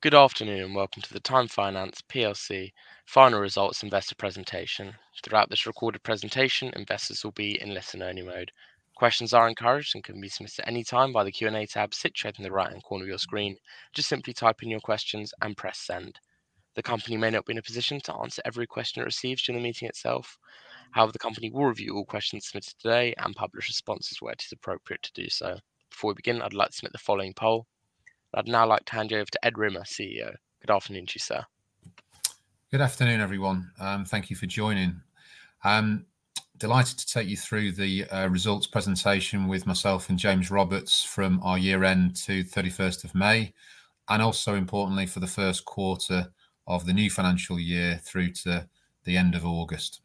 Good afternoon and welcome to the Time Finance PLC final results investor presentation. Throughout this recorded presentation, investors will be in listen-only mode. Questions are encouraged and can be submitted at any time by the Q&A tab situated in the right-hand corner of your screen. Just simply type in your questions and press send. The company may not be in a position to answer every question it receives during the meeting itself. However, the company will review all questions submitted today and publish responses where it is appropriate to do so. Before we begin, I'd like to submit the following poll. I'd now like to hand you over to Ed Rimmer, CEO. Good afternoon to you, sir. Good afternoon, everyone. Um, thank you for joining. I'm delighted to take you through the uh, results presentation with myself and James Roberts from our year-end to 31st of May, and also importantly for the first quarter of the new financial year through to the end of August.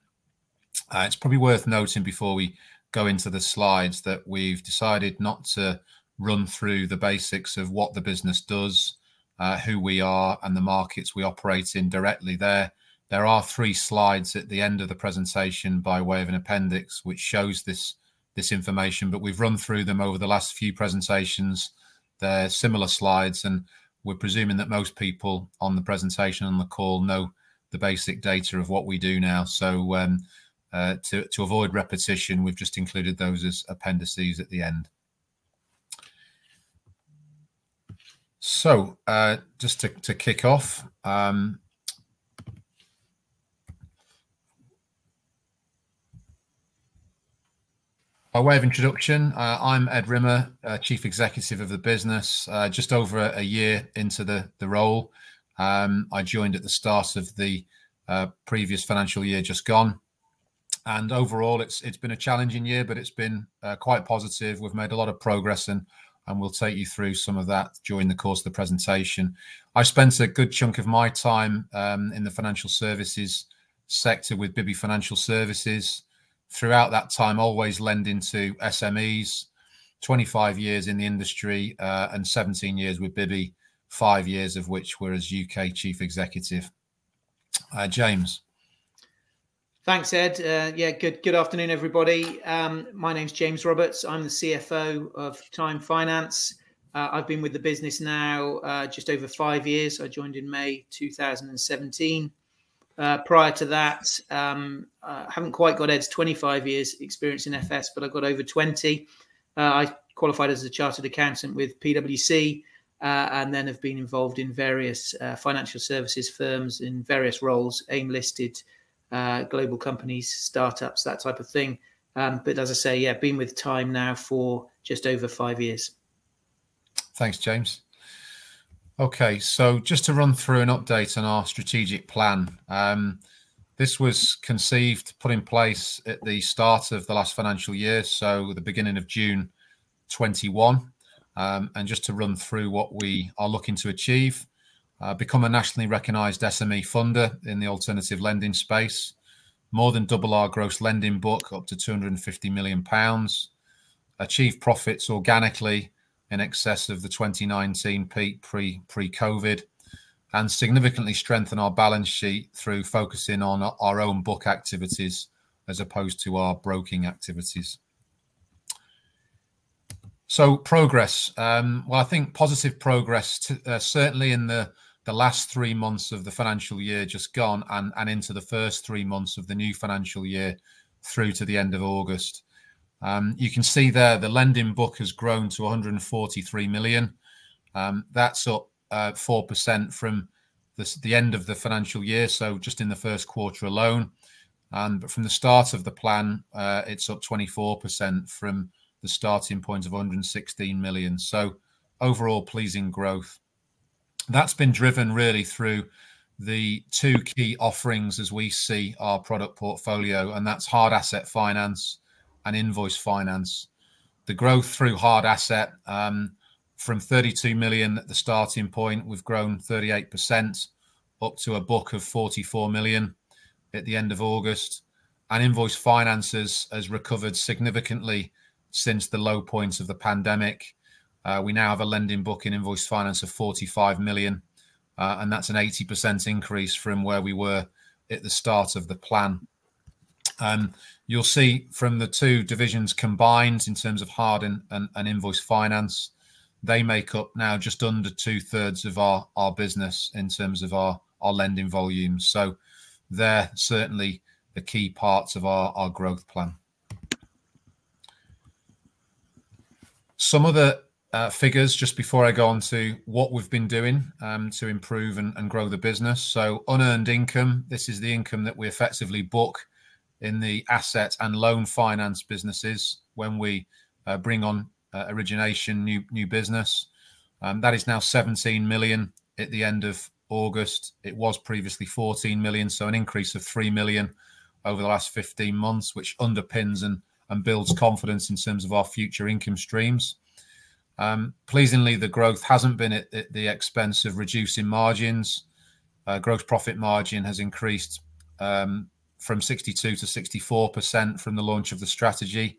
Uh, it's probably worth noting before we go into the slides that we've decided not to run through the basics of what the business does, uh, who we are, and the markets we operate in directly there. There are three slides at the end of the presentation by way of an appendix which shows this this information, but we've run through them over the last few presentations. They're similar slides, and we're presuming that most people on the presentation on the call know the basic data of what we do now. So, um, uh, to avoid repetition, we've just included those as appendices at the end. Uh, just to kick off, um, by way of introduction, uh, I'm Ed Rimmer, uh, Chief Executive of the business, just over a year into the the role. Um, I joined at the start of the previous financial year just gone. And overall, it's it's been a challenging year, but it's been quite positive. We've made a lot of progress, and we'll take you through some of that during the course of the presentation. I spent a good chunk of my time um, in the financial services sector with Bibby Financial Services. Throughout that time, always lending to SMEs, 25 years in the industry, uh, and 17 years with Bibby, five years of which were as U.K. Chief Executive. Uh, James. Thanks, Ed. Uh, yeah, good Good afternoon, everybody. Um, my name's James Roberts. I'm the CFO of Time Finance. Uh, I've been with the business now uh, just over five years. I joined in May 2017. Prior to that, I haven't quite got Ed's 25 years experience in FS, but I've got over 20. I qualified as a chartered accountant with PwC, and then have been involved in various financial services firms in various roles, AIM-listed global companies, startups, that type of thing. Um, but as I say, yeah, been with Time now for just over five years. Thanks, James. Okay, so just to run through an update on our strategic plan. Um, this was conceived, put in place at the start of the last financial year, so the beginning of June 21. Um, and Just to run through what we are looking to achieve. Uh, become a nationally recognized SME funder in the alternative lending space. More than double our gross lending book up to 250 million pounds. Achieve profits organically in excess of the 2019 peak pre-COVID. And significantly strengthen our balance sheet through focusing on our own book activities as opposed to our broking activities. So progress. Um, well, I think positive progress, uh, certainly in the last three months of the financial year just gone and and into the first three months of the new financial year through to the end of August. Um, you can see there the lending book has grown to 143 million. Um, that's up uh, 4% from the end of the financial year, so just in the first quarter alone. And but from the start of the plan, uh, it's up 24% from the starting point of 116 million. So Overall pleasing growth. That's been driven really through the two key offerings as we see our product portfolio, and that's hard asset finance and invoice finance. The growth through hard asset, um, from 32 million at the starting point, we've grown 38% up to a book of 44 million at the end of August. And invoice finances has recovered significantly since the low points of the pandemic. Uh, we now have a lending book in invoice finance of 45 million, uh, and that's an 80% increase from where we were at the start of the plan. Um, you'll see from the two divisions combined in terms of hard and invoice finance, they make up now just under two thirds of our our business in terms of our our lending volumes. So they're certainly the key parts of our our growth plan. Some of the uh, figures just before I go on to what we've been doing um, to improve and, and, grow the business. So, unearned income this is the income that we effectively book in the asset and loan finance businesses when we uh, bring on uh, origination new new business. Um, that is now 17 million at the end of August. It was previously 14 million, so an increase of 3 million over the last 15 months, which underpins and, and builds confidence in terms of our future income streams. Um, pleasingly, the growth hasn't been at, at the expense of reducing margins. Uh, gross profit margin has increased um, from 62 to 64% from the launch of the strategy.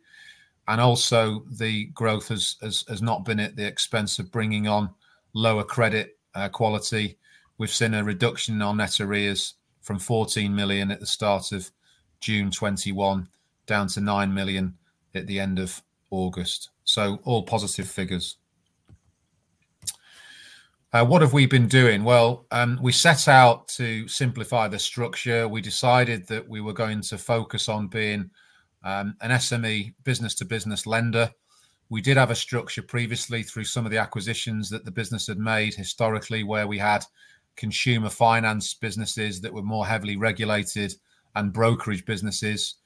And also, the growth has, has, has not been at the expense of bringing on lower credit uh, quality. We've seen a reduction in our net arrears from 14 million at the start of June 21 down to 9 million at the end of August. So all positive figures. Uh, what have we been doing? Well, um, we set out to simplify the structure. We decided that we were going to focus on being um, an SME business to business lender. We did have a structure previously through some of the acquisitions that the business had made historically, where we had consumer finance businesses that were more heavily regulated and brokerage businesses.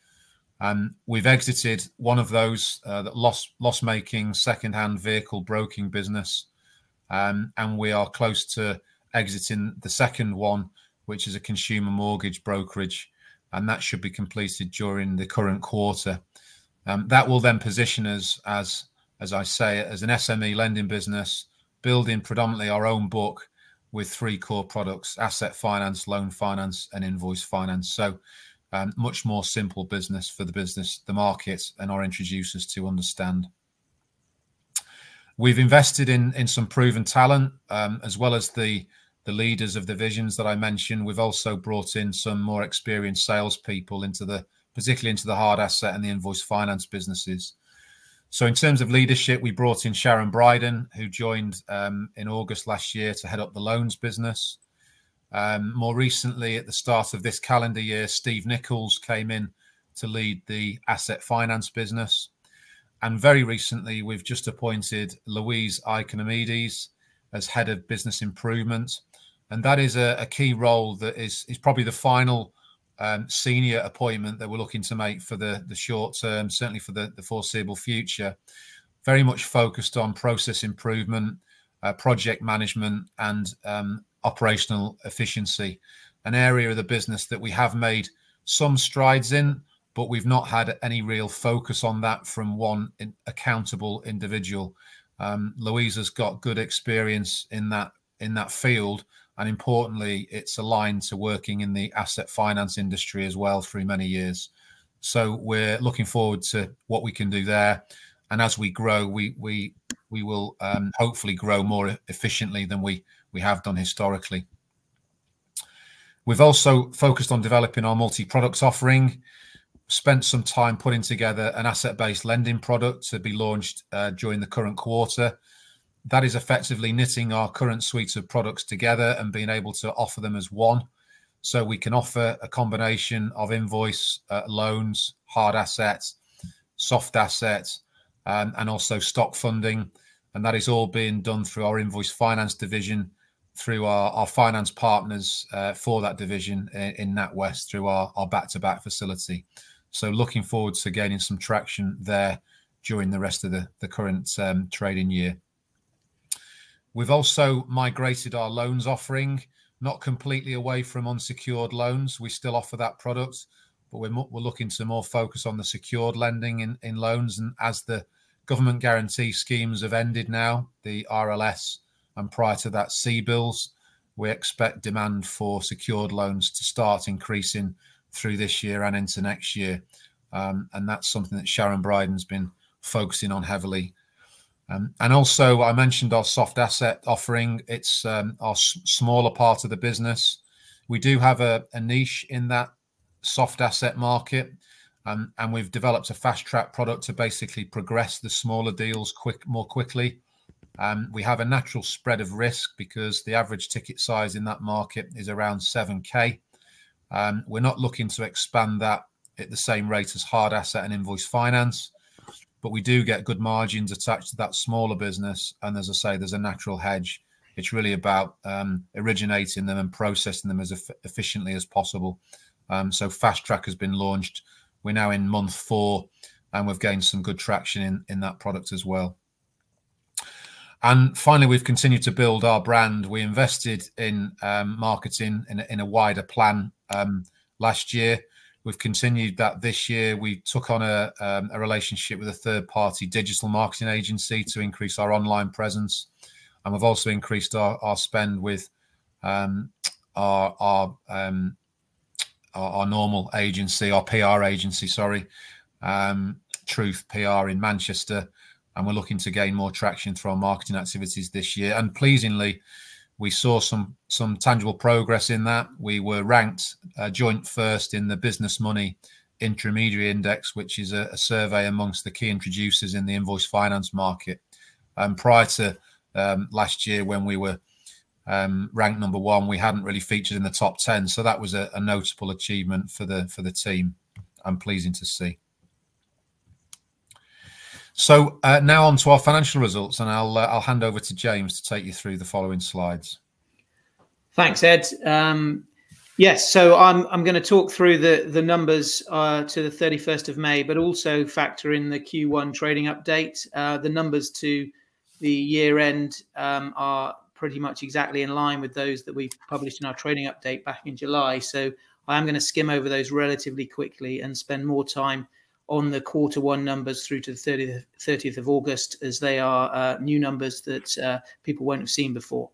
Um, we've exited one of those uh, that loss loss making second hand vehicle broking business, um, and we are close to exiting the second one, which is a consumer mortgage brokerage, and that should be completed during the current quarter. Um, that will then position us as, as I say, as an SME lending business, building predominantly our own book with three core products: asset finance, loan finance, and invoice finance. So um, much more simple business for the business, the market, and our introducers to understand. We've invested in in some proven talent um, as well as the the leaders of the visions that I mentioned. We've also brought in some more experienced salespeople into the particularly into the hard asset and the invoice finance businesses. So in terms of leadership, we brought in Sharon Bryden, who joined um, in August last year to head up the loans business. Um, more recently, at the start of this calendar year, Steve Nichols came in to lead the asset finance business. And very recently, we've just appointed Louise Ikonomides as head of business improvement. And that is a, a key role that is, is probably the final um, senior appointment that we're looking to make for the, the short term, certainly for the, the foreseeable future. Very much focused on process improvement, uh, project management, and um, operational efficiency, an area of the business that we have made some strides in, but we've not had any real focus on that from one accountable individual. Um, Louisa's got good experience in that in that field, and importantly, it's aligned to working in the asset finance industry as well through many years. So we're looking forward to what we can do there, and as we grow, we we we will um, hopefully grow more efficiently than we we have done historically. We've also focused on developing our multi-products offering, spent some time putting together an asset-based lending product to be launched uh, during the current quarter. That is effectively knitting our current suite of products together and being able to offer them as one. So we can offer a combination of invoice uh, loans, hard assets, soft assets, um, and also stock funding. And that is all being done through our invoice finance division through our, our finance partners uh, for that division in, in NatWest through our, our back-to-back facility. So looking forward to gaining some traction there during the rest of the, the current um, trading year. We've also migrated our loans offering, not completely away from unsecured loans. We still offer that product, but we're, we're looking to more focus on the secured lending in, in loans. And as the government guarantee schemes have ended now, the RLS and prior to that, CBILS. We expect demand for secured loans to start increasing through this year and into next year. Um, and that's something that Sharon Bryden's been focusing on heavily. Um, and also, I mentioned our soft asset offering. It's um, our smaller part of the business. We do have a, a niche in that soft asset market, um, and we've developed a fast track product to basically progress the smaller deals quick more quickly Um, we have a natural spread of risk because the average ticket size in that market is around 7k. Um, we're not looking to expand that at the same rate as hard asset and invoice finance, but we do get good margins attached to that smaller business. And as I say, there's a natural hedge. It's really about um, originating them and processing them as efficiently as possible. Um, so Fast Track has been launched. We're now in month four, and we've gained some good traction in in that product as well. And finally, we've continued to build our brand. We invested in um, marketing in a, in a, wider plan um, last year. We've continued that this year. We took on a, um, a relationship with a third party digital marketing agency to increase our online presence. And we've also increased our, our spend with um, our, our, um, our, our, normal agency, our PR agency, sorry, um, Truth PR in Manchester and we're looking to gain more traction through our marketing activities this year. And pleasingly, we saw some some tangible progress in that. We were ranked uh, joint first in the Business Money Intermediary Index, which is a, a, survey amongst the key introducers in the invoice finance market. And prior to um, last year, when we were um, ranked number one, we hadn't really featured in the top ten. So that was a, a notable achievement for the for the team. I'm pleasing to see. So uh, now on to our financial results, and I'll uh, I'll hand over to James to take you through the following slides. Thanks, Ed. Um, yes, so I'm I'm going to talk through the the numbers uh, to the 31st of May, but also factor in the Q1 trading update. Uh, the numbers to the year end um, are pretty much exactly in line with those that we published in our trading update back in July. So I am going to skim over those relatively quickly and spend more time on the quarter one numbers through to the 30th, 30th of August, as they are uh, new numbers that uh, people won't have seen before.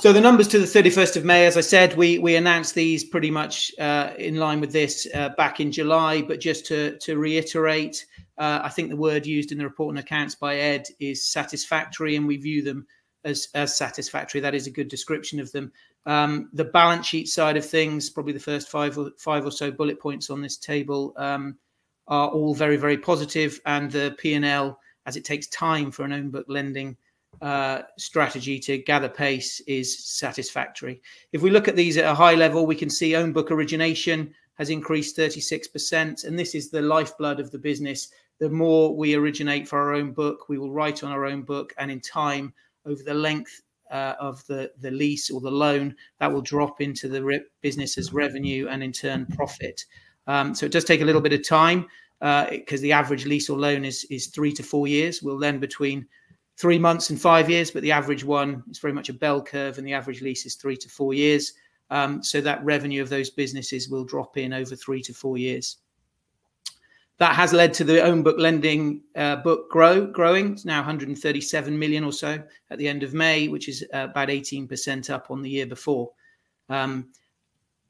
So the numbers to the 31st of May, as I said, we we announced these pretty much uh, in line with this uh, back in July. But just to to reiterate, uh, I think the word used in the report and accounts by Ed is satisfactory, and we view them as as satisfactory. That is a good description of them. Um, the balance sheet side of things, probably the first five or five or so bullet points on this table, um, are all very very positive, and the P and L, as it takes time for an own book lending uh, strategy to gather pace, is satisfactory. If we look at these at a high level, we can see own book origination has increased 36%, and this is the lifeblood of the business. The more we originate for our own book, we will write on our own book, and in time, over the length uh, of the, the lease or the loan, that will drop into the re- business as revenue and in turn profit. Um, so it does take a little bit of time because uh, the average lease or loan is, is three to four years. We'll lend between three months and five years, but the average one is very much a bell curve and the average lease is three to four years. Um, so that revenue of those businesses will drop in over three to four years that has led to the own book lending uh, book grow growing. It's now 137 million or so at the end of may which is uh, about 18% up on the year before. Um,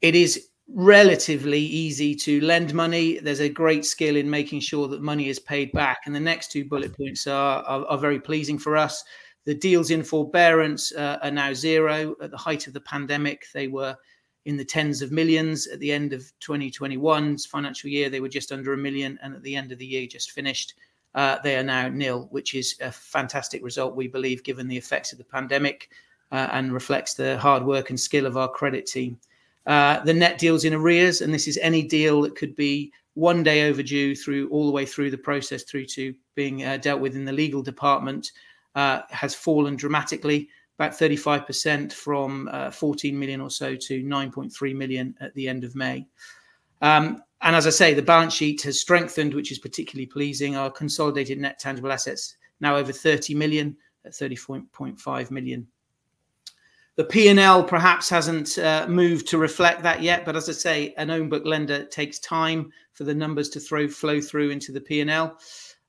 it is relatively easy to lend money. There's a great skill in making sure that money is paid back and the next two bullet points are, are, are very pleasing for us. The deals in forbearance uh, are now zero. At the height of the pandemic they were in the tens of millions. At the end of 2021's financial year, they were just under a million, and at the end of the year just finished, uh, they are now nil, which is a fantastic result, we believe, given the effects of the pandemic, uh, and reflects the hard work and skill of our credit team. Uh, the net deals in arrears, and this is any deal that could be one day overdue through all the way through the process through to being uh, dealt with in the legal department, uh, has fallen dramatically about 35% from uh, 14 million or so to 9.3 million at the end of May. Um, and as I say, the balance sheet has strengthened, which is particularly pleasing. Our consolidated net tangible assets now over 30 million at 30.5 million. The P&L perhaps hasn't uh, moved to reflect that yet, but as I say, an own book lender takes time for the numbers to throw flow through into the P&L.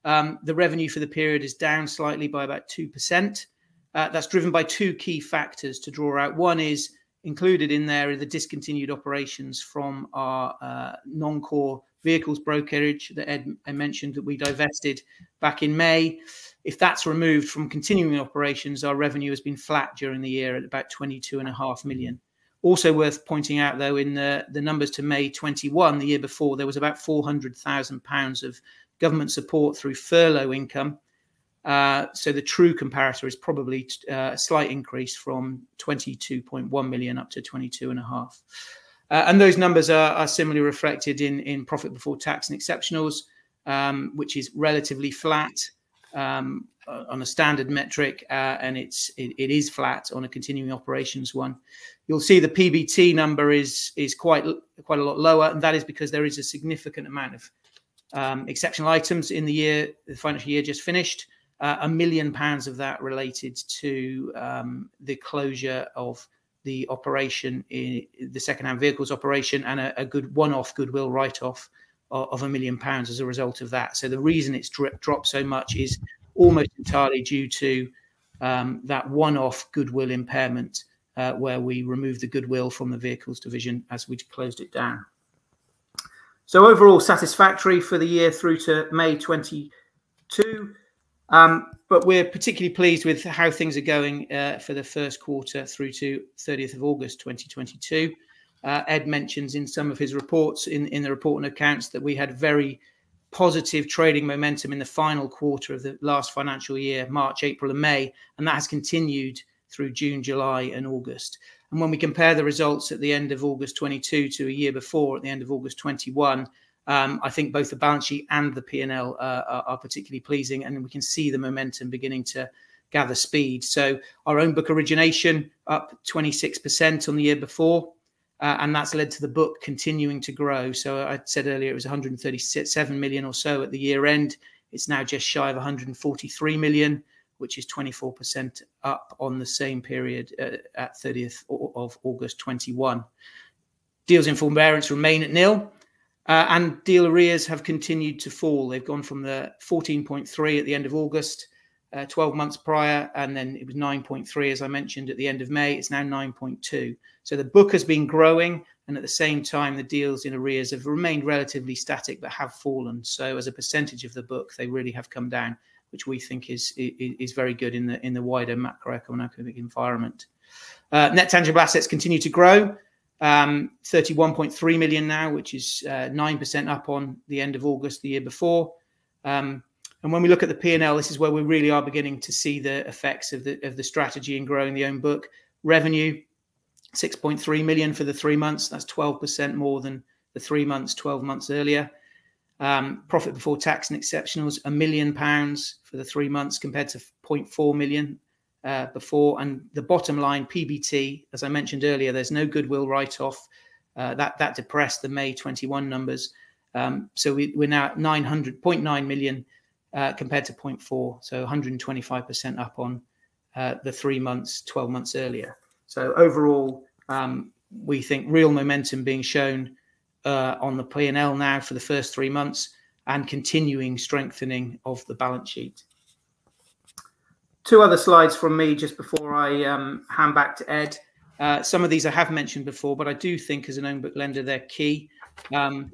Um, the revenue for the period is down slightly by about 2%. Uh, that's driven by two key factors to draw out. One is included in there are the discontinued operations from our uh, non-core vehicles brokerage that Ed mentioned that we divested back in May. If that's removed from continuing operations, our revenue has been flat during the year at about 22 and a half million. Also worth pointing out, though, in the, the numbers to May 21, the year before, there was about 400,000 pounds of government support through furlough income Uh, so the true comparator is probably uh, a slight increase from 22.1 million up to 22 and a half. Uh, and those numbers are, are, similarly reflected in, in profit before tax and exceptionals, um, which is relatively flat um, on a standard metric, uh, and it's it, it is flat on a continuing operations one. You'll see the PBT number is is quite quite a lot lower, and that is because there is a significant amount of um, exceptional items in the year, the financial year just finished. Uh, a million pounds of that related to um, the closure of the operation, in the second-hand vehicles operation, and a, a good one-off goodwill write-off of, of, a million pounds as a result of that. So the reason it's dropped so much is almost entirely due to um, that one-off goodwill impairment, uh, where we removed the goodwill from the vehicles division as we closed it down. So overall satisfactory for the year through to May 22. Um, but we're particularly pleased with how things are going uh, for the first quarter through to 30th of August 2022. Uh, Ed mentions in some of his reports in, in the report and accounts that we had very positive trading momentum in the final quarter of the last financial year, March, April, and May, and that has continued through June, July, and August. And when we compare the results at the end of August 22 to a year before, at the end of August 21, um, I think both the balance sheet and the P&L uh, are, are, particularly pleasing, and we can see the momentum beginning to gather speed. So our own book origination up 26% on the year before, uh, and that's led to the book continuing to grow. So I said earlier it was 137 million or so at the year end. It's now just shy of 143 million which is 24% up on the same period uh, at 30th of August 21. Deals in forbearance remain at nil, uh, and deal arrears have continued to fall. They've gone from the 14.3 at the end of August, uh, 12 months prior, and then it was 9.3 as I mentioned at the end of May. It's now 9.2. So the book has been growing, and at the same time, the deals in arrears have remained relatively static but have fallen. So as a percentage of the book, they really have come down which we think is, is, is very good in the in the wider macroeconomic environment. Uh, net tangible assets continue to grow, um, 31.3 million now, which is uh, nine uh, percent up on the end of August the year before. Um, and when we look at the P&L, this is where we really are beginning to see the effects of the of the strategy in growing the own book. Revenue, 6.3 million for the three months. That's 12% more than the three months, 12 months earlier. Um, profit before tax and exceptionals, a million pounds for the three months compared to 0.4 million uh, before. And the bottom line, PBT, as I mentioned earlier, there's no goodwill write-off. Uh, that that depressed the May 21 numbers. Um, so we, are now at 900.9 million uh, compared to 0.4, so 125% up on uh, the three months, 12 months earlier. So overall, um, we think real momentum being shown uh, on the P&L now for the first three months and continuing strengthening of the balance sheet. Two other slides from me just before I um, hand back to Ed. Uh, some of these I have mentioned before, but I do think as an own book lender, they're key. Um,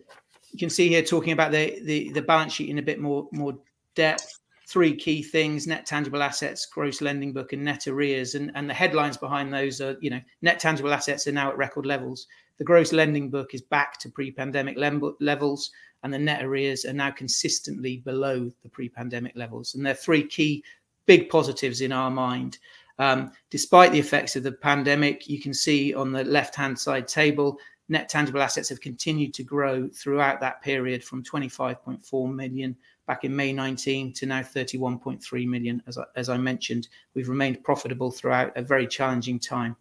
you can see here talking about the, the, the balance sheet in a bit more more depth. Three key things: net tangible assets, gross lending book, and net arrears. And and the headlines behind those are, you know, net tangible assets are now at record levels. The gross lending book is back to pre-pandemic levels, and the net arrears are now consistently below the pre-pandemic levels. And they're three key big positives in our mind. Um, despite the effects of the pandemic, you can see on the left-hand side table, net tangible assets have continued to grow throughout that period from 25.4 million back in May 19 to now 31.3 million. As I, as I mentioned, we've remained profitable throughout a very challenging time.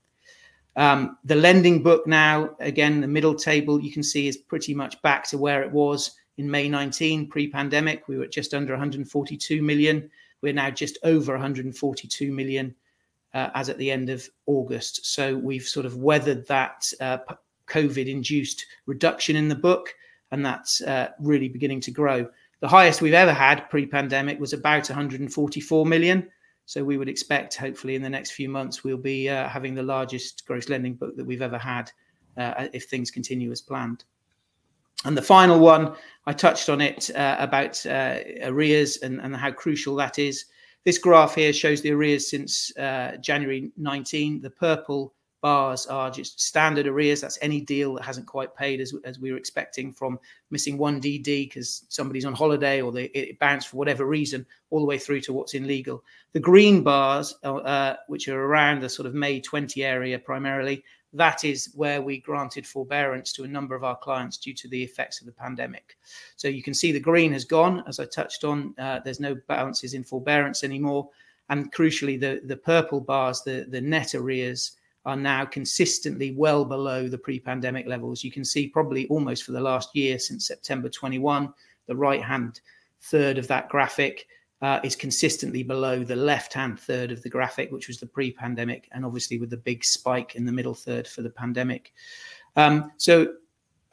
Um, the lending book now, again, the middle table you can see is pretty much back to where it was in May 19, pre-pandemic. We were at just under 142 million. We're now just over 142 million uh, as at the end of August. So we've sort of weathered that uh, COVID-induced reduction in the book, and that's uh, really beginning to grow. The highest we've ever had pre-pandemic was about 144 million. So we would expect, hopefully, in the next few months, we'll be uh, having the largest gross lending book that we've ever had uh, if things continue as planned. And the final one, I touched on it uh, about uh, arrears and, and, how crucial that is. This graph here shows the arrears since uh, January 19. The purple bars are just standard arrears. That's any deal that hasn't quite paid as, as we were expecting from missing one DD because somebody's on holiday or they, it bounced for whatever reason, all the way through to what's in legal. The green bars, uh, which are around the sort of May 20 area primarily, that is where we granted forbearance to a number of our clients due to the effects of the pandemic. So you can see the green has gone, as I touched on. Uh, there's no balances in forbearance anymore. And crucially, the, the purple bars, the, the net arrears, are now consistently well below the pre-pandemic levels. You can see probably almost for the last year since September 21, the right-hand third of that graphic uh, is consistently below the left-hand third of the graphic, which was the pre-pandemic, and obviously with the big spike in the middle third for the pandemic. Um, so,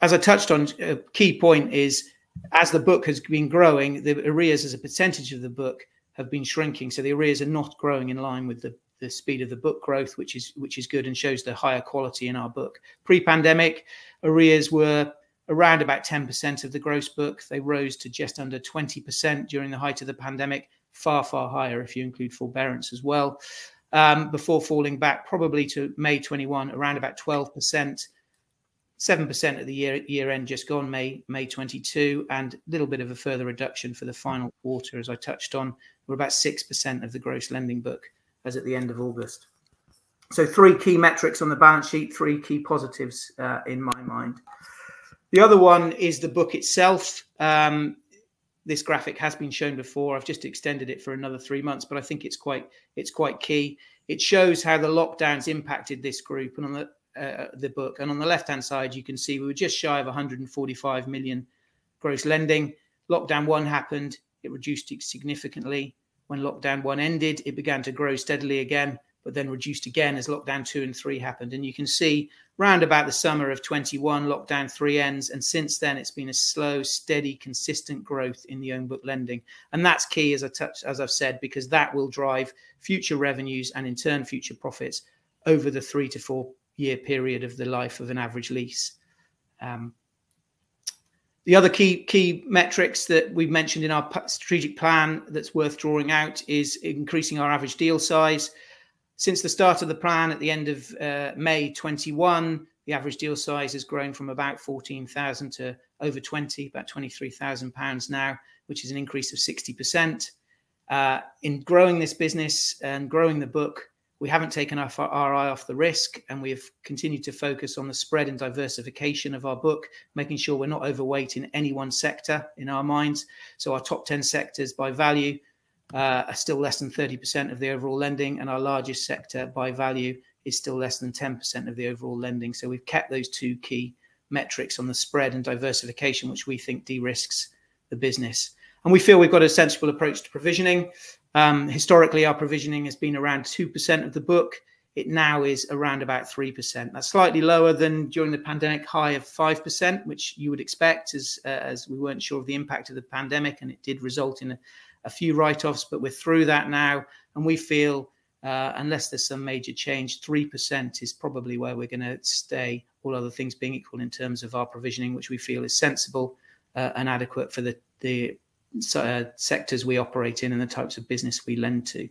as I touched on, a key point is as the book has been growing, the arrears as a percentage of the book have been shrinking. So the arrears are not growing in line with the the speed of the book growth, which is which is good and shows the higher quality in our book. Pre-pandemic, arrears were around about 10% of the gross book. They rose to just under 20% during the height of the pandemic, far, far higher if you include forbearance as well. Um, before falling back probably to May 21, around about 12%, 7% at the year year end just gone, May May 22, and a little bit of a further reduction for the final quarter, as I touched on. We're about 6% of the gross lending book as at the end of August. So three key metrics on the balance sheet, three key positives uh, in my mind. The other one is the book itself. Um, this graphic has been shown before. I've just extended it for another three months, but I think it's quite it's quite key. It shows how the lockdowns impacted this group, and on the uh, the book, and on the left hand side, you can see we were just shy of 145 million gross lending. Lockdown one happened; it reduced it significantly. When lockdown one ended, it began to grow steadily again, but then reduced again as lockdown two and three happened. And you can see round about the summer of 21, lockdown three ends. And since then, it's been a slow, steady, consistent growth in the own book lending. And that's key, as I touched, as I've said, because that will drive future revenues and in turn future profits over the three to four year period of the life of an average lease. Um, the other key key metrics that we've mentioned in our strategic plan that's worth drawing out is increasing our average deal size. Since the start of the plan at the end of uh, May 21, the average deal size has grown from about 14,000 to over 20, about 23,000 pounds now, which is an increase of 60%. Uh, in growing this business and growing the book, we haven't taken our, our eye off the risk and we've continued to focus on the spread and diversification of our book, making sure we're not overweight in any one sector in our minds. So our top 10 sectors by value uh, are still less than 30% of the overall lending, and our largest sector by value is still less than 10% of the overall lending. So we've kept those two key metrics on the spread and diversification, which we think de risks the business. And we feel we've got a sensible approach to provisioning. Um, historically, our provisioning has been around 2% of the book. It now is around about 3%. That's slightly lower than during the pandemic high of 5%, which you would expect as, uh, as we weren't sure of the impact of the pandemic. And it did result in a, a few write offs, but we're through that now. And we feel, uh, unless there's some major change, 3% is probably where we're going to stay, all other things being equal in terms of our provisioning, which we feel is sensible uh, and adequate for the, the uh, sectors we operate in and the types of business we lend to.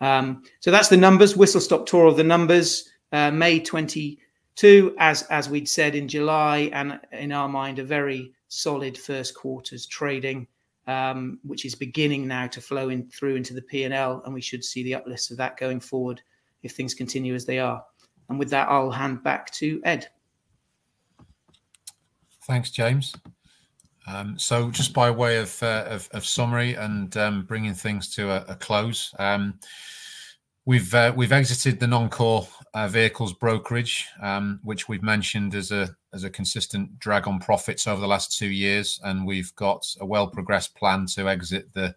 Um, so that's the numbers. Whistle stop tour of the numbers. Uh, May 22, as as we'd said in July, and in our mind, a very solid first quarter's trading, um, which is beginning now to flow in through into the P and L, and we should see the uplifts of that going forward if things continue as they are. And with that, I'll hand back to Ed. Thanks, James. Um, so, just by way of uh, of, of, summary and um, bringing things to a, a close, um, we've uh, we've exited the non-core uh, vehicles brokerage, um, which we've mentioned as a as a consistent drag on profits over the last two years, and we've got a well progressed plan to exit the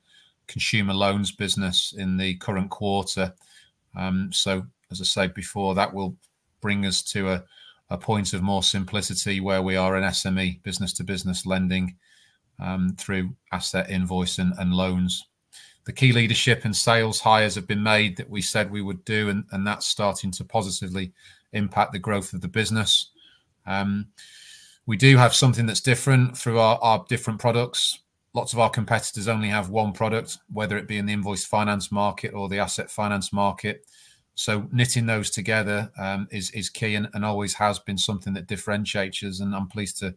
consumer loans business in the current quarter. Um, so, as I said before, that will bring us to a point of more simplicity where we are an SME business to business lending um, through asset invoice and, loans. The key leadership and sales hires have been made that we said we would do, and that's starting to positively impact the growth of the business. Um, we do have something that's different through our, our different products. Lots of our competitors only have one product, whether it be in the invoice finance market or the asset finance market. so knitting those together um, is is key and, and always has been something that differentiates us. And I'm pleased to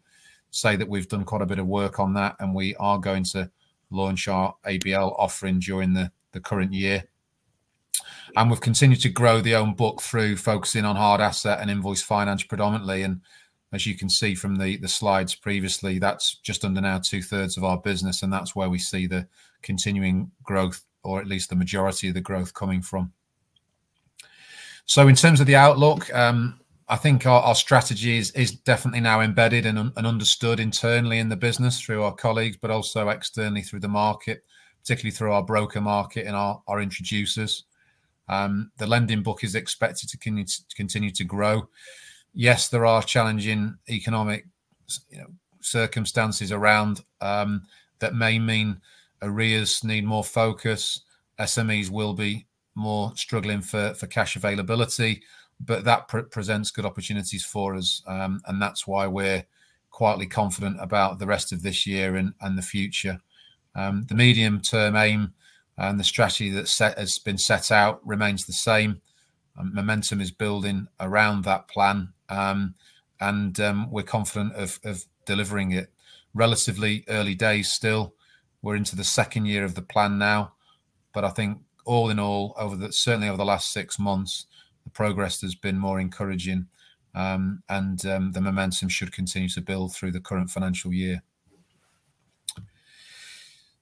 say that we've done quite a bit of work on that, and we are going to launch our ABL offering during the the current year. And we've continued to grow the own book through focusing on hard asset and invoice finance predominantly. And as you can see from the the slides previously, that's just under now two thirds of our business, and that's where we see the continuing growth, or at least the majority of the growth coming from. So, in terms of the outlook, um, I think our, our, strategy is, is definitely now embedded and, and understood internally in the business through our colleagues, but also externally through the market, particularly through our broker market and our, our introducers. Um, the lending book is expected to continue to, grow yes, there are challenging economic you know, circumstances around um, that may mean arrears need more focus. SMEs will be more struggling for, for cash availability, but that pre presents good opportunities for us. Um, and that's why we're quietly confident about the rest of this year and, and the future. Um, the medium term aim and the strategy that set, has been set out remains the same. Um, momentum is building around that plan um, and um, we're confident of, of, delivering it. Relatively early days still. We're into the second year of the plan now, but I think all in all, over the certainly over the last six months, the progress has been more encouraging, um, and um, the momentum should continue to build through the current financial year.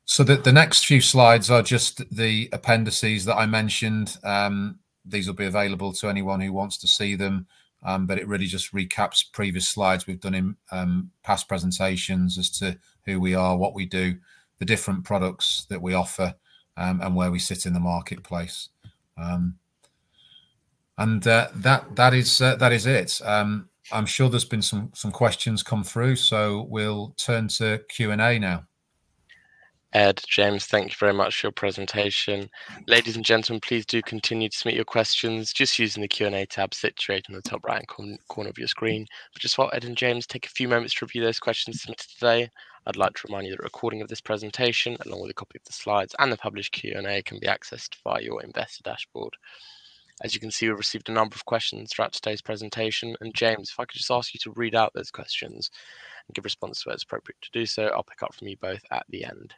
So the, the next few slides are just the appendices that I mentioned. Um, these will be available to anyone who wants to see them um, but it really just recaps previous slides we've done in um, past presentations as to who we are, what we do, the different products that we offer, um, and where we sit in the marketplace. Um, and uh, that that is uh, that is it. Um, I'm sure there's been some some questions come through, so we'll turn to Q and A now. Ed, James, thank you very much for your presentation. Ladies and gentlemen, please do continue to submit your questions just using the Q&A tab situated in the top right corner of your screen. But just while Ed and James take a few moments to review those questions submitted today, I'd like to remind you that a recording of this presentation, along with a copy of the slides and the published Q&A, can be accessed via your investor dashboard. As you can see, we've received a number of questions throughout today's presentation. And James, if I could just ask you to read out those questions and give responses where it's appropriate to do so, I'll pick up from you both at the end.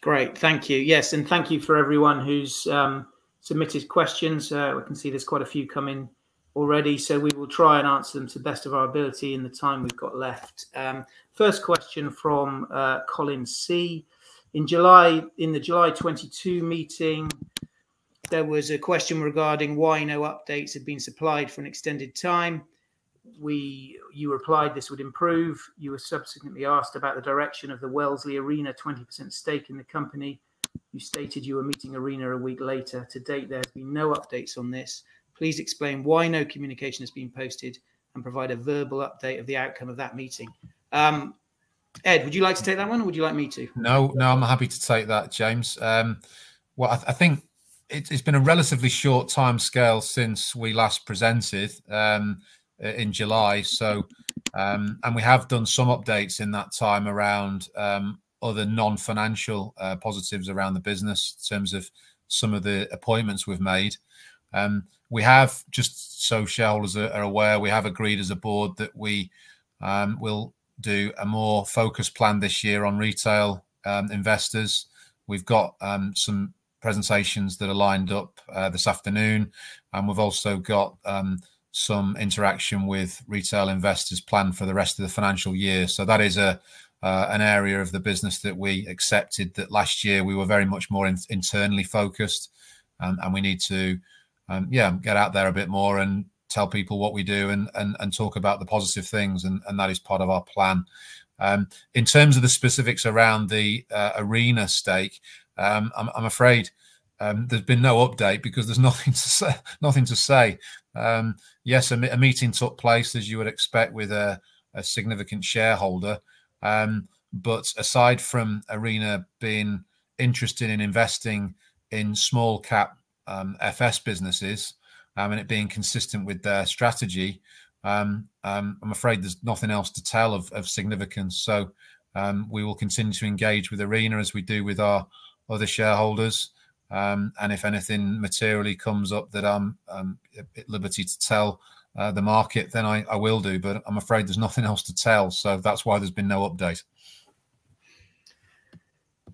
Great, thank you. Yes, and thank you for everyone who's um, submitted questions. Uh, we can see there's quite a few coming already, so we will try and answer them to the best of our ability in the time we've got left. Um, first question from uh, Colin C. In July, in the July 22 meeting, there was a question regarding why no updates had been supplied for an extended time we you replied this would improve. You were subsequently asked about the direction of the Wellesley Arena 20% stake in the company. You stated you were meeting Arena a week later. To date, there has been no updates on this. Please explain why no communication has been posted and provide a verbal update of the outcome of that meeting. Um, Ed, would you like to take that one, or would you like me to? No, no, I'm happy to take that, James. Um, well, I, th I think it, has been a relatively short time scale since we last presented. Um, in July. So, um, and we have done some updates in that time around um, other non-financial uh, positives around the business in terms of some of the appointments we've made. Um, we have just so shareholders are, are, aware, we have agreed as a board that we um, will do a more focused plan this year on retail um, investors. We've got um, some presentations that are lined up uh, this afternoon, and we've also got some interaction with retail investors planned for the rest of the financial year. So that is a uh, an area of the business that we accepted that last year we were very much more in, internally focused, um, and we need to, um, yeah, get out there a bit more and tell people what we do and and, and talk about the positive things, and, and that is part of our plan. Um, in terms of the specifics around the uh, arena stake, um, I'm, I'm, afraid um, there's been no update because there's nothing to say. Nothing to say. Um, yes, a, a, meeting took place as you would expect with a, a significant shareholder. Um, but aside from Arena being interested in investing in small cap um, FS businesses um, and it being consistent with their strategy, um, I'm afraid there's nothing else to tell of, of significance. So we will continue to engage with Arena as we do with our other shareholders Um, and if anything materially comes up that I'm, at liberty to tell uh, the market, then I, I will do. But I'm afraid there's nothing else to tell. So that's why there's been no update.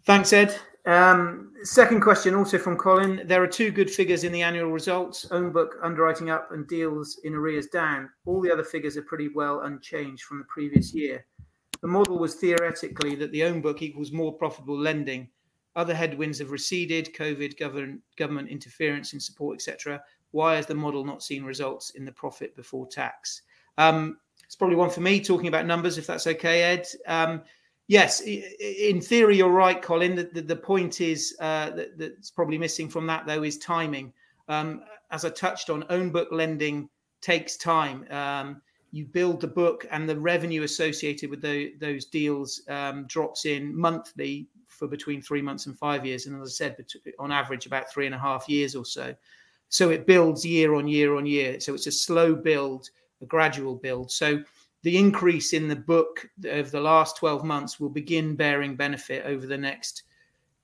Thanks, Ed. Um, second question, also from Colin. There are two good figures in the annual results own book underwriting up and deals in arrears down. All the other figures are pretty well unchanged from the previous year. The model was theoretically that the own book equals more profitable lending. Other headwinds have receded COVID, government, government interference in support, etc. Why has the model not seen results in the profit before tax? Um, it's probably one for me talking about numbers, if that's okay, Ed. Um, Yes, in theory, you're right, Colin. The, the, the point is uh, that, that's probably missing from that, though, is timing. Um, as I touched on, own book lending takes time. Um, you build the book, and the revenue associated with the, those deals um, drops in monthly for between three months and five years. And as I said, on average, about three and a half years or so. So it builds year on year on year. So it's a slow build, a gradual build. So the increase in the book of the last 12 months will begin bearing benefit over the next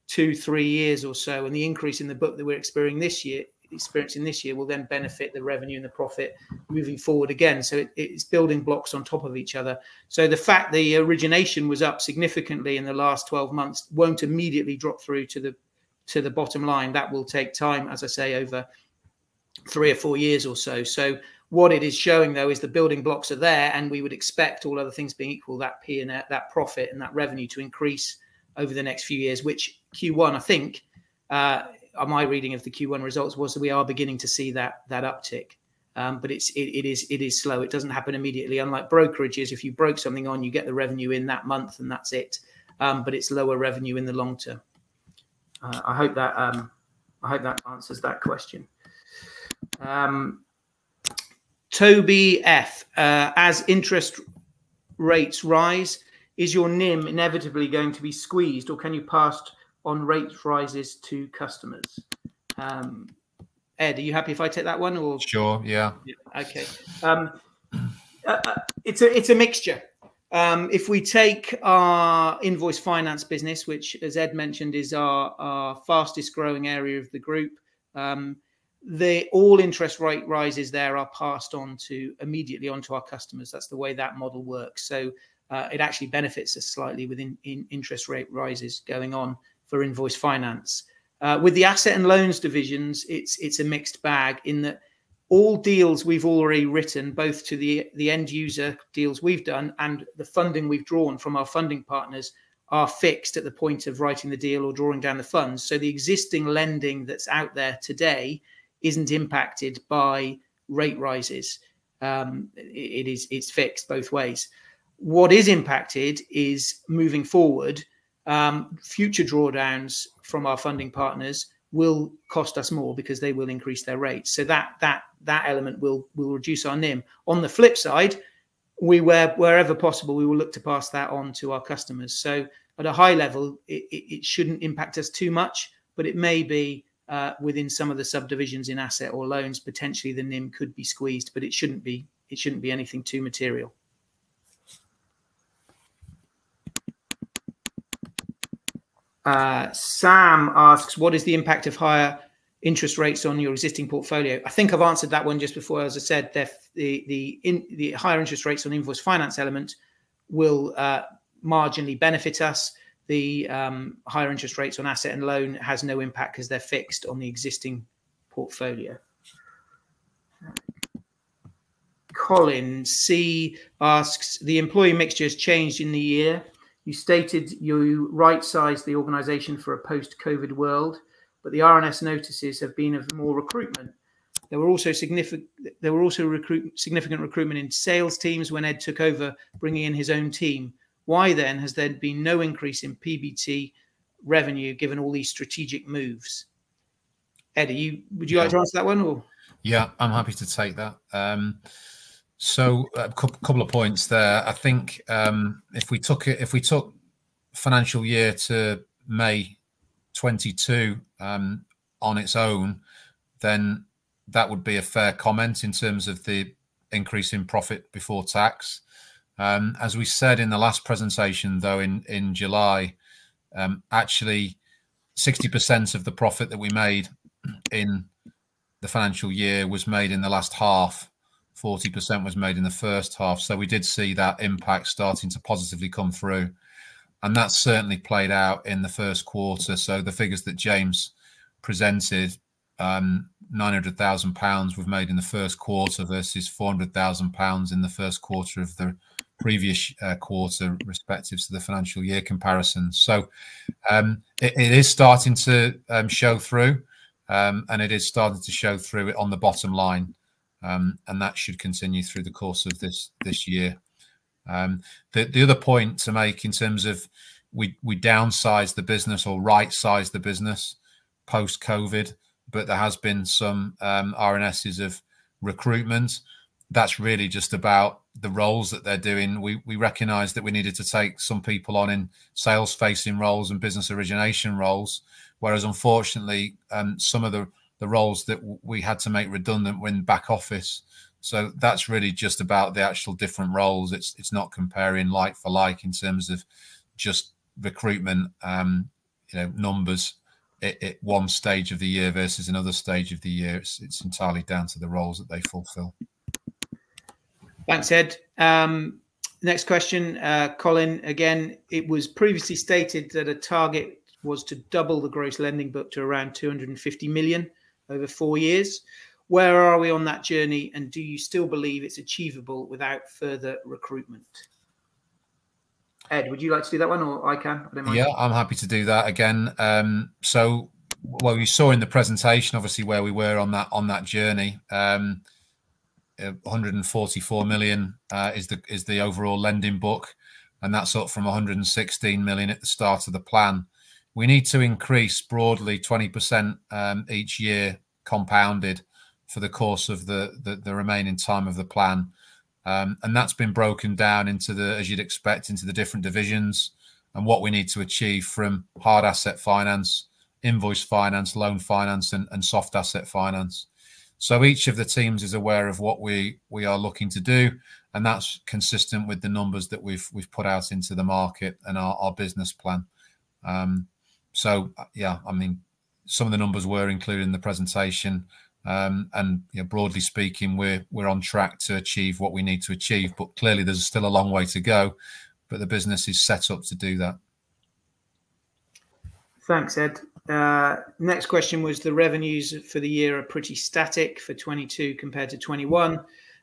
two, three years or so. And the increase in the book that we're experiencing this year, experiencing this year will then benefit the revenue and the profit moving forward again. So it, it's building blocks on top of each other. So the fact the origination was up significantly in the last 12 months won't immediately drop through to the to the bottom line. That will take time, as I say, over three or four years or so. So what it is showing, though, is the building blocks are there, and we would expect, all other things being equal, that P and that profit and that revenue to increase over the next few years. Which Q1, I think, uh, my reading of the Q1 results was that we are beginning to see that that uptick. Um, but it's it, it is it is slow. It doesn't happen immediately. Unlike brokerages, if you broke something on, you get the revenue in that month, and that's it. Um, but it's lower revenue in the long term. Uh, I hope that um, I hope that answers that question. Um, Toby F, uh, as interest rates rise, is your NIM inevitably going to be squeezed, or can you pass on rate rises to customers? Um, Ed, are you happy if I take that one? Or sure, yeah. yeah okay. Um, uh, uh, it's a it's a mixture. Um, if we take our invoice finance business, which, as Ed mentioned, is our, our fastest growing area of the group, um, the all interest rate rises there are passed on to immediately onto our customers. That's the way that model works. So uh, it actually benefits us slightly with in, in interest rate rises going on for invoice finance. Uh, with the asset and loans divisions, it's it's a mixed bag in that all deals we've already written, both to the the end user deals we've done and the funding we've drawn from our funding partners, are fixed at the point of writing the deal or drawing down the funds. So the existing lending that's out there today isn't impacted by rate rises. Um, it, is it's fixed both ways. What is impacted is moving forward. Um, future drawdowns from our funding partners will cost us more because they will increase their rates. So that that that element will will reduce our NIM. On the flip side, we where wherever possible we will look to pass that on to our customers. So at a high level, it, it, it shouldn't impact us too much, but it may be uh, within some of the subdivisions in asset or loans, potentially the NIM could be squeezed, but it shouldn't be. It shouldn't be anything too material. Uh, Sam asks, "What is the impact of higher interest rates on your existing portfolio?" I think I've answered that one just before. As I said, the the in, the higher interest rates on the invoice finance element will uh, marginally benefit us the um, higher interest rates on asset and loan has no impact because they're fixed on the existing portfolio. Colin C asks the employee mixture has changed in the year. You stated you right sized the organization for a post COVID world, but the RNS notices have been of more recruitment. There were also significant there were also recruit, significant recruitment in sales teams when Ed took over, bringing in his own team. Why then has there been no increase in PBT revenue given all these strategic moves? Eddie, you, would you like to answer that one? Or? Yeah, I'm happy to take that. Um, so a couple of points there. I think um, if we took it, if we took financial year to May 22 um, on its own, then that would be a fair comment in terms of the increase in profit before tax. Um, as we said in the last presentation, though, in, in July, um, actually 60% of the profit that we made in the financial year was made in the last half. 40% was made in the first half. So we did see that impact starting to positively come through. And that's certainly played out in the first quarter. So the figures that James presented, um, £900,000 were made in the first quarter versus £400,000 in the first quarter of the previous uh, quarter, respective to the financial year comparison. So um, it, it is starting to um, show through, um, and it is starting to show through on the bottom line, um, and that should continue through the course of this this year. Um, the the other point to make in terms of we we downsize the business or right size the business post COVID, but there has been some um, RNSs of recruitment that's really just about the roles that they're doing. We we recognise that we needed to take some people on in sales facing roles and business origination roles, whereas unfortunately, um, some of the the roles that we had to make redundant were in back office. So that's really just about the actual different roles. It's it's not comparing like for like in terms of just recruitment, um, you know, numbers at, at one stage of the year versus another stage of the year. It's it's entirely down to the roles that they fulfil. Thanks, Ed. Um, next question, uh, Colin. Again, it was previously stated that a target was to double the gross lending book to around 250 million over four years. Where are we on that journey, and do you still believe it's achievable without further recruitment? Ed, would you like to do that one, or I can? I yeah, I'm happy to do that again. Um, so, well, you saw in the presentation, obviously, where we were on that on that journey. Um, 144 million uh, is the is the overall lending book, and that's up from 116 million at the start of the plan. We need to increase broadly 20% um, each year compounded for the course of the, the, the remaining time of the plan. Um, and that's been broken down into the, as you'd expect, into the different divisions and what we need to achieve from hard asset finance, invoice finance, loan finance, and, and soft asset finance. So each of the teams is aware of what we we are looking to do, and that's consistent with the numbers that we've we've put out into the market and our, our business plan. Um, so yeah, I mean, some of the numbers were included in the presentation, um, and you know, broadly speaking, we're we're on track to achieve what we need to achieve. But clearly, there's still a long way to go. But the business is set up to do that. Thanks, Ed. Uh, next question was the revenues for the year are pretty static for 22 compared to 21.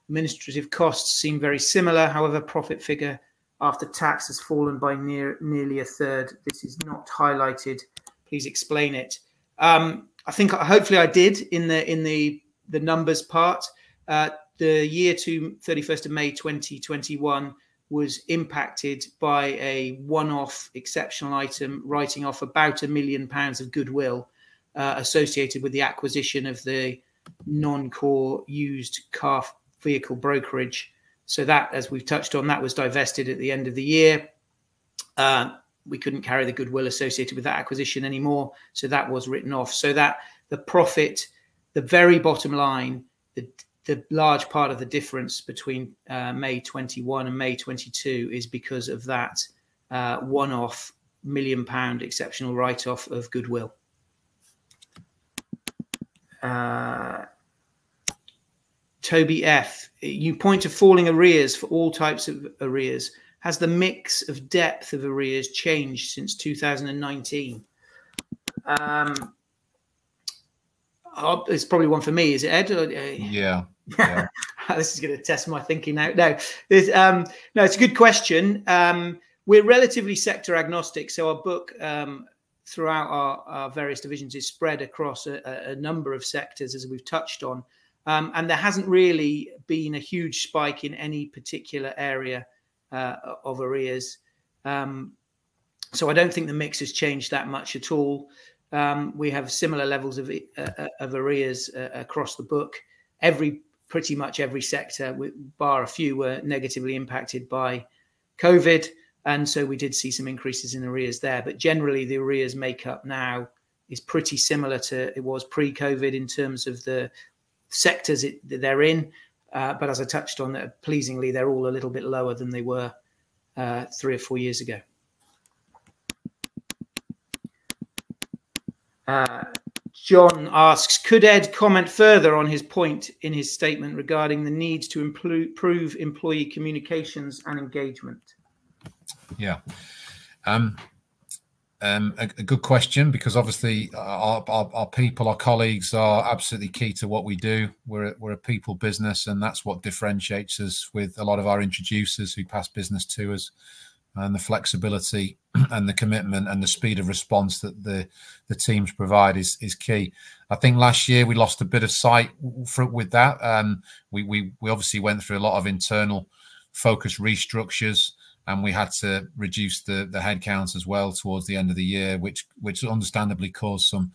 Administrative costs seem very similar. However, profit figure after tax has fallen by near nearly a third. This is not highlighted. Please explain it. Um, I think hopefully I did in the in the the numbers part. Uh, the year to 31st of May 2021 was impacted by a one-off exceptional item writing off about a million pounds of goodwill uh, associated with the acquisition of the non-core used car vehicle brokerage so that as we've touched on that was divested at the end of the year uh, we couldn't carry the goodwill associated with that acquisition anymore so that was written off so that the profit the very bottom line the the large part of the difference between uh, May 21 and May 22 is because of that uh, one-off million pound exceptional write-off of goodwill. Uh, Toby F, you point to falling arrears for all types of arrears. Has the mix of depth of arrears changed since 2019? Um, oh, it's probably one for me, is it, Ed? Uh, yeah. Yeah. this is going to test my thinking now. No, um, no, it's a good question. Um, we're relatively sector agnostic, so our book um, throughout our, our, various divisions is spread across a, a, number of sectors, as we've touched on, um, and there hasn't really been a huge spike in any particular area uh, of arrears. Um, so I don't think the mix has changed that much at all. Um, we have similar levels of, uh, uh of arrears uh, across the book. Every pretty much every sector, bar a few, were negatively impacted by COVID. And so we did see some increases in arrears there. But generally, the arrears makeup now is pretty similar to it was pre COVID in terms of the sectors it, they're in. Uh, but as I touched on, uh, pleasingly, they're all a little bit lower than they were uh, three or four years ago. Uh, John asks, could Ed comment further on his point in his statement regarding the need to improve employee communications and engagement? Yeah. Um, um, a, a, good question because obviously our, our, our, people, our colleagues are absolutely key to what we do. We're, we're a people business and that's what differentiates us with a lot of our introducers who pass business to us and the flexibility and the commitment and the speed of response that the the teams provide is is key. I think last year we lost a bit of sight for, with that. Um, we, we we obviously went through a lot of internal focus restructures and we had to reduce the the headcounts as well towards the end of the year, which which understandably caused some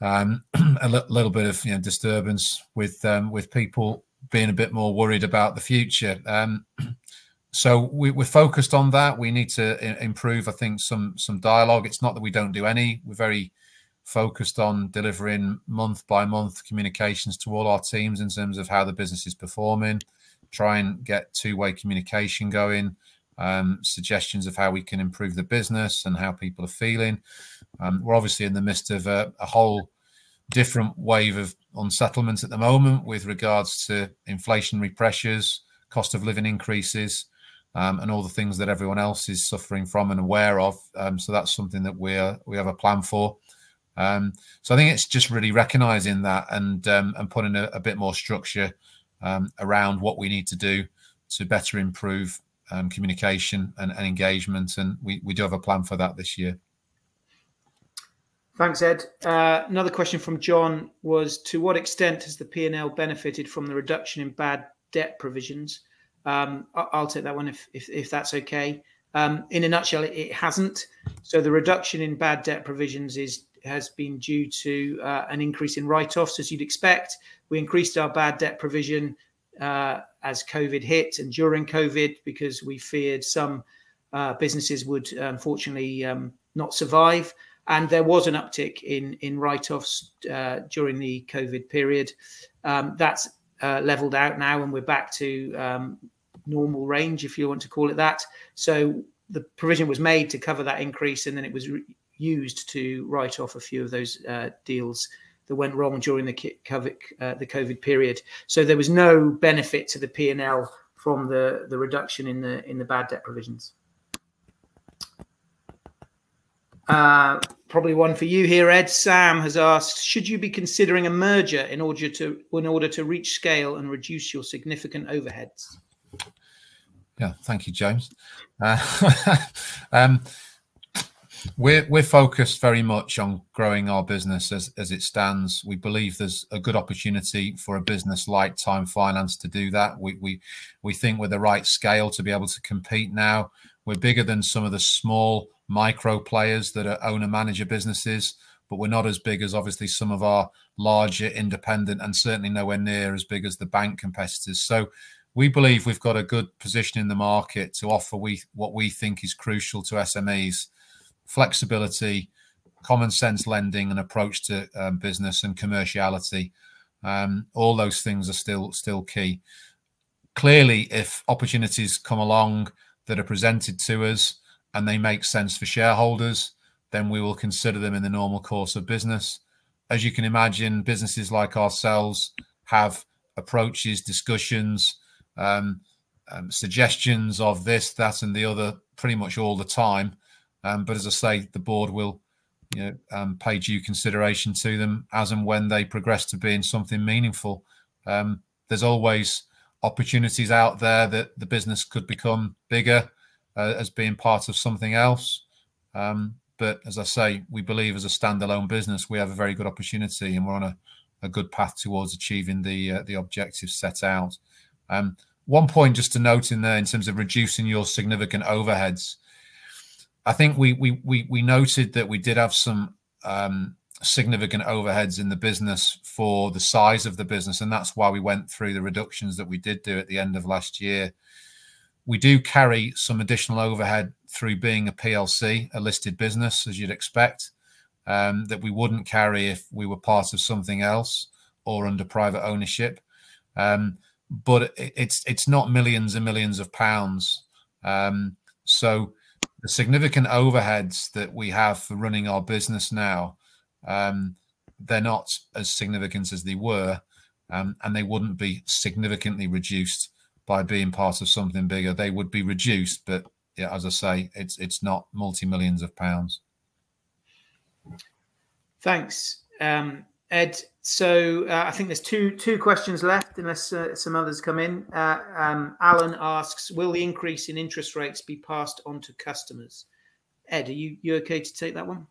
um, a little bit of you know disturbance with um, with people being a bit more worried about the future. Um, so we, are focused on that. We need to improve, I think, some some dialogue. It's not that we don't do any. We're very focused on delivering month by month communications to all our teams in terms of how the business is performing. Try and get two way communication going. Um, suggestions of how we can improve the business and how people are feeling. Um, we're obviously in the midst of a, a whole different wave of unsettlement at the moment with regards to inflationary pressures, cost of living increases um, and all the things that everyone else is suffering from and aware of. Um, so that's something that we're we have a plan for. Um, so I think it's just really recognizing that and um, and putting a, a, bit more structure um, around what we need to do to better improve um, communication and, and, engagement. And we, we do have a plan for that this year. Thanks, Ed. Uh, another question from John was: To what extent has the P&L benefited from the reduction in bad debt provisions? Um, I'll take that one if, if, if that's okay. Um, in a nutshell, it, it, hasn't. So the reduction in bad debt provisions is has been due to uh, an increase in write-offs, as you'd expect. We increased our bad debt provision uh, as COVID hit and during COVID because we feared some uh, businesses would unfortunately um, not survive. And there was an uptick in in write-offs uh, during the COVID period. Um, that's uh, leveled out now, and we're back to um, normal range, if you want to call it that. So the provision was made to cover that increase, and then it was used to write off a few of those uh, deals that went wrong during the COVID, uh, the COVID period. So there was no benefit to the P and L from the the reduction in the in the bad debt provisions. Uh, probably one for you here, Ed. Sam has asked: Should you be considering a merger in order to in order to reach scale and reduce your significant overheads? Yeah, thank you, James. Uh, um, we're we're focused very much on growing our business as as it stands. We believe there's a good opportunity for a business like Time Finance to do that. We we we think we're the right scale to be able to compete now. We're bigger than some of the small micro players that are owner manager businesses, but we're not as big as obviously some of our larger independent and certainly nowhere near as big as the bank competitors. So we believe we've got a good position in the market to offer we what we think is crucial to SMEs: flexibility, common sense lending, and approach to um, business and commerciality. Um, all those things are still still key. Clearly, if opportunities come along that are presented to us and they make sense for shareholders, then we will consider them in the normal course of business. As you can imagine, businesses like ourselves have approaches, discussions, um, um, suggestions of this, that, and the other pretty much all the time. Um, but as I say, the board will you know, um, pay due consideration to them as and when they progress to being something meaningful. Um, there's always opportunities out there that the business could become bigger uh, as being part of something else. Um, but as I say, we believe as a standalone business, we have a very good opportunity and we're on a, a good path towards achieving the uh, the objectives set out. Um, one point just to note in there in terms of reducing your significant overheads. I think we we we, we noted that we did have some um, significant overheads in the business for the size of the business, and that's why we went through the reductions that we did do at the end of last year. We do carry some additional overhead through being a PLC, a listed business, as you'd expect, um, that we wouldn't carry if we were part of something else or under private ownership. Um, but it's it's not millions and millions of pounds. Um, so the significant overheads that we have for running our business now um, they're not as significant as they were, um, and they wouldn't be significantly reduced by being part of something bigger. They would be reduced, but yeah, as I say, it's it's not multi millions of pounds. Thanks, um, Ed. So uh, I think there's two two questions left, unless uh, some others come in. Uh, um, Alan asks, "Will the increase in interest rates be passed on to customers?" Ed, are you you okay to take that one?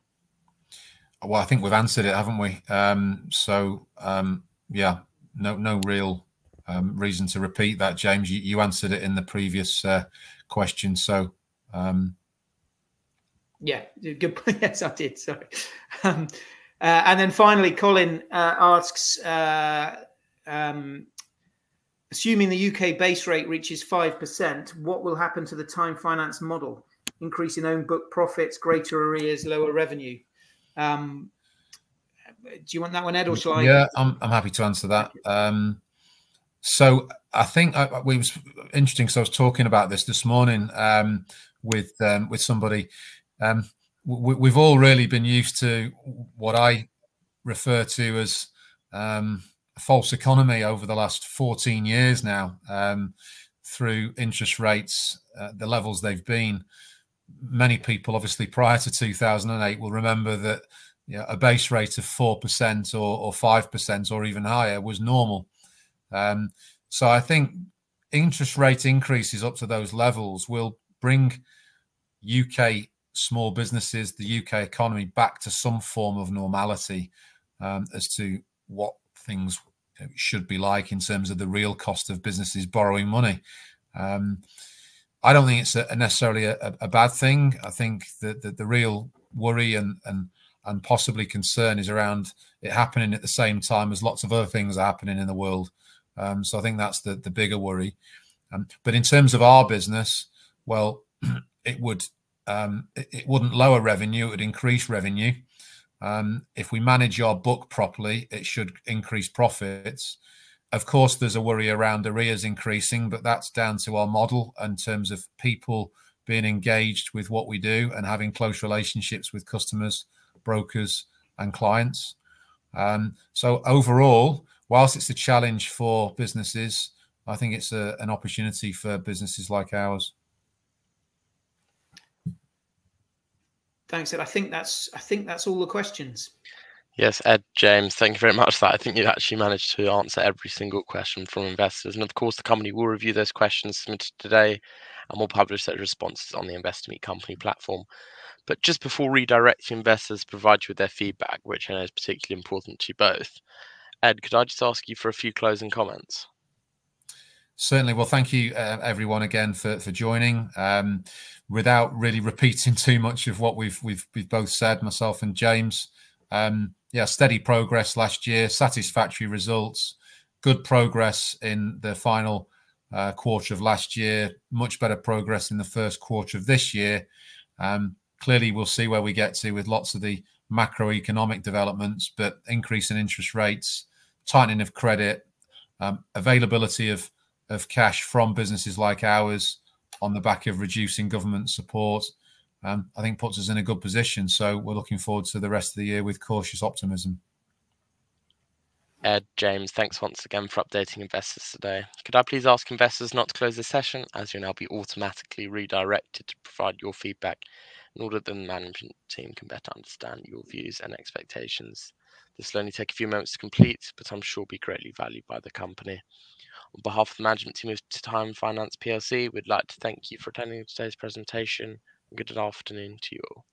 Well, I think we've answered it, haven't we? Um, so um, yeah, no no real um, reason to repeat that, James. You, you answered it in the previous uh, question, so. Um, yeah, good. yes, I did. Sorry. Uh, and then finally, Colin uh, asks, uh, um, assuming the UK base rate reaches five percent, what will happen to the time finance model? Increase in own book profits, greater arrears, lower revenue. Um, do you want that one, Ed, or shall I? Yeah, I'm, I'm happy to answer that. Um, so I think I, it was interesting. So I was talking about this this morning um, with um, with somebody. Um, we, have all really been used to what I refer to as um, a false economy over the last 14 years now um, through interest rates, uh, the levels they've been. Many people, obviously, prior to 2008, will remember that you know, a base rate of 4% or, or 5% or even higher was normal. Um, so I think interest rate increases up to those levels will bring UK small businesses, the UK economy back to some form of normality um, as to what things should be like in terms of the real cost of businesses borrowing money. Um, I don't think it's a, necessarily a, a, bad thing. I think that, that the real worry and, and and possibly concern is around it happening at the same time as lots of other things are happening in the world. Um, so I think that's the the bigger worry. Um, but in terms of our business, well, it would um, it, it, wouldn't lower revenue; it would increase revenue. Um, if we manage our book properly, it should increase profits. Of course, there's a worry around arrears increasing, but that's down to our model in terms of people being engaged with what we do and having close relationships with customers, brokers, and clients. Um, so overall, whilst it's a challenge for businesses, I think it's a, an opportunity for businesses like ours. Thanks, Ed. I think that's I think that's all the questions. Yes, Ed, James, thank you very much for that. I think you actually managed to answer every single question from investors. And of course, the company will review those questions submitted today and will publish those responses on the Investor Meet Company platform. But just before redirecting investors provide you with their feedback, which I know is particularly important to you both, Ed, could I just ask you for a few closing comments? Certainly. Well, thank you, uh, everyone, again for for joining. Um, without really repeating too much of what we've we've we've both said, myself and James. Um, yeah, steady progress last year, satisfactory results, good progress in the final uh, quarter of last year, much better progress in the first quarter of this year. Um, clearly, we'll see where we get to with lots of the macroeconomic developments, but increase in interest rates, tightening of credit, um, availability of of cash from businesses like ours on the back of reducing government support, um, I think puts us in a good position. So we're looking forward to the rest of the year with cautious optimism. Ed, James, thanks once again for updating investors today. Could I please ask investors not to close the session as you'll now be automatically redirected to provide your feedback in order that the management team can better understand your views and expectations. This will only take a few moments to complete, but I'm sure will be greatly valued by the company. On behalf of the management team of Time Finance PLC, we'd like to thank you for attending today's presentation. Good afternoon to you all.